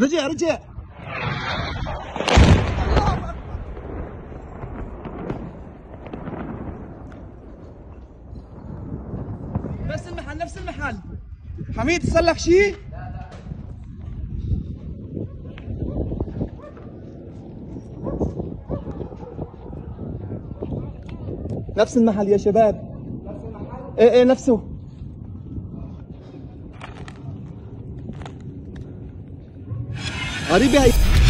رجع رجع. نفس المحل نفس المحل. حميد صار لك شيء؟ نفس المحل يا شباب. إيه إيه نفسه. अरे भाई।